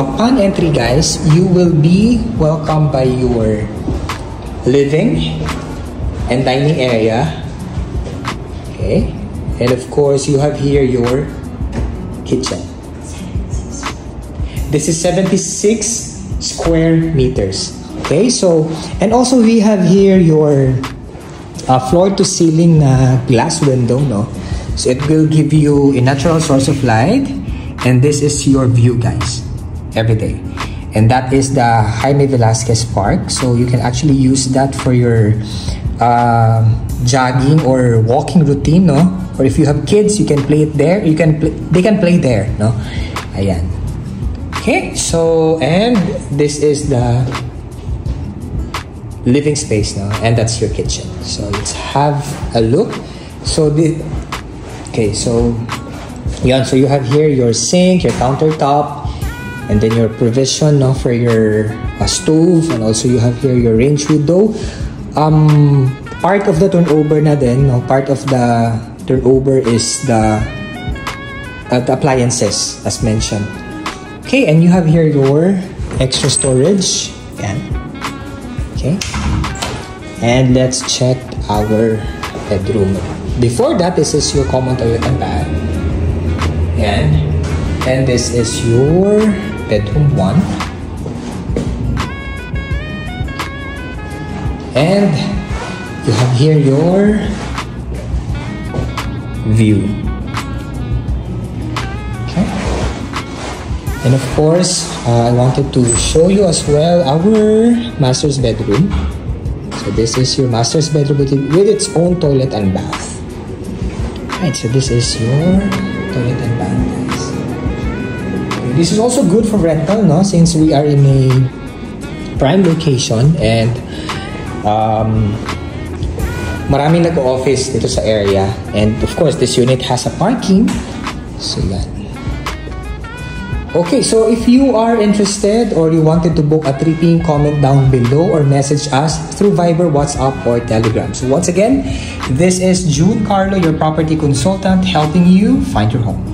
Upon entry, guys, you will be welcomed by your living and dining area. Okay. And of course, you have here your kitchen. This is 76 square meters. Okay, so, and also we have here your uh, floor to ceiling na glass window, no? So it will give you a natural source of light. And this is your view, guys, every day. And that is the Jaime Velasquez Park. So you can actually use that for your uh, jogging or walking routine, no? Or if you have kids, you can play it there. You can play, they can play there, no? Ayan. Okay, so and this is the living space now, and that's your kitchen. So let's have a look. So the okay, so yeah, so you have here your sink, your countertop, and then your provision no, for your uh, stove, and also you have here your range window. Um, part of the turnover na din, no, part of the turnover is the, uh, the appliances, as mentioned. Okay, and you have here your extra storage. Okay. And let's check our bedroom. Before that, this is your common toilet and bath. Yan. And this is your bedroom one. And you have here your view. Okay. And of course, uh, I wanted to show you as well our master's bedroom. So this is your master's bedroom with, its own toilet and bath. Right, so this is your toilet and bath, This is also good for rental, no? Since we are in a prime location and um, maraming nag-office dito sa area. And of course, this unit has a parking. So yan. Okay, so if you are interested or you wanted to book a tripping, comment down below or message us through Viber, WhatsApp, or Telegram. So once again, this is June Carlo, your property consultant, helping you find your home.